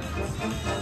Música